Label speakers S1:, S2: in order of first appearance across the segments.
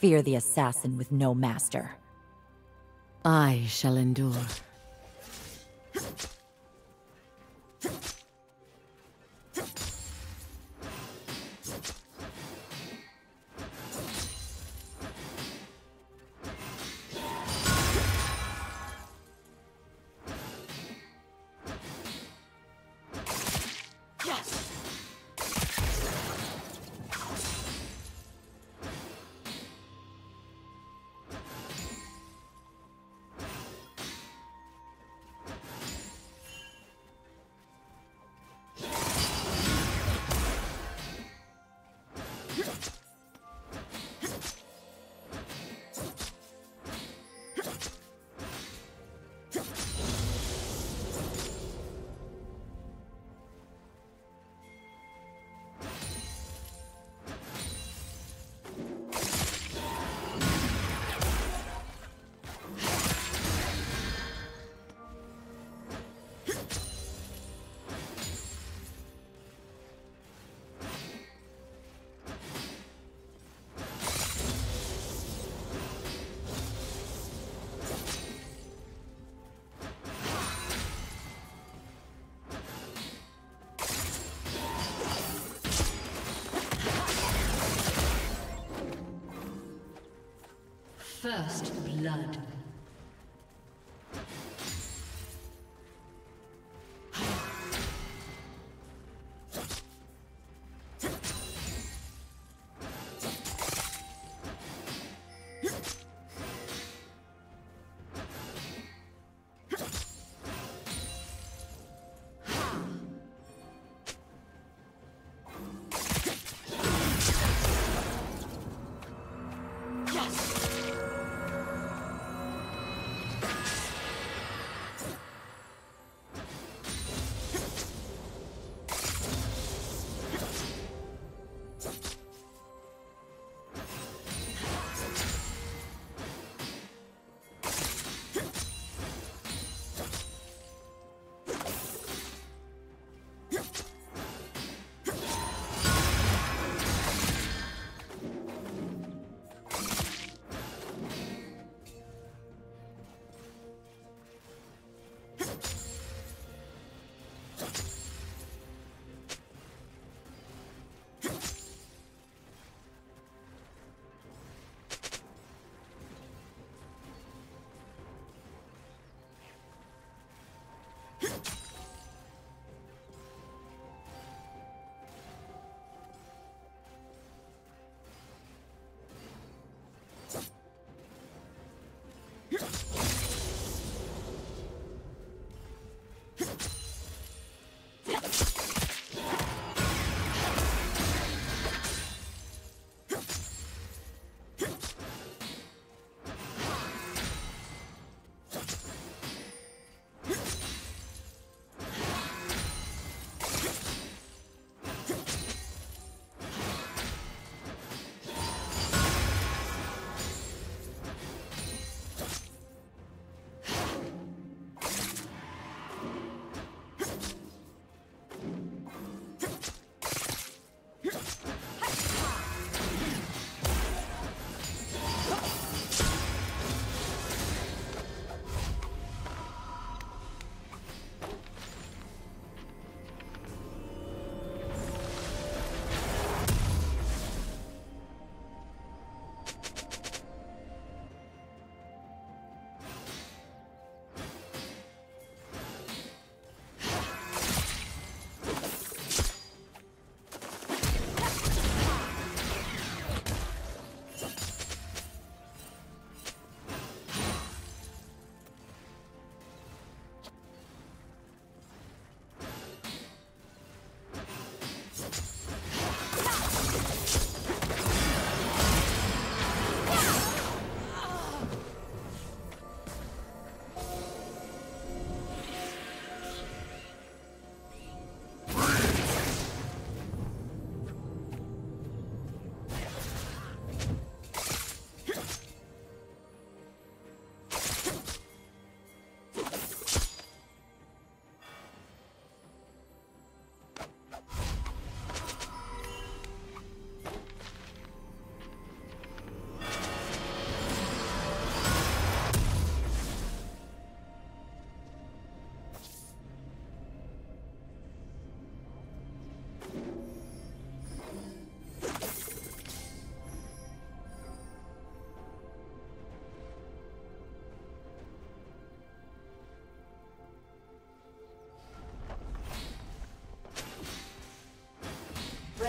S1: Fear the assassin with no master. I shall endure.
S2: First blood.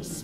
S2: Killing.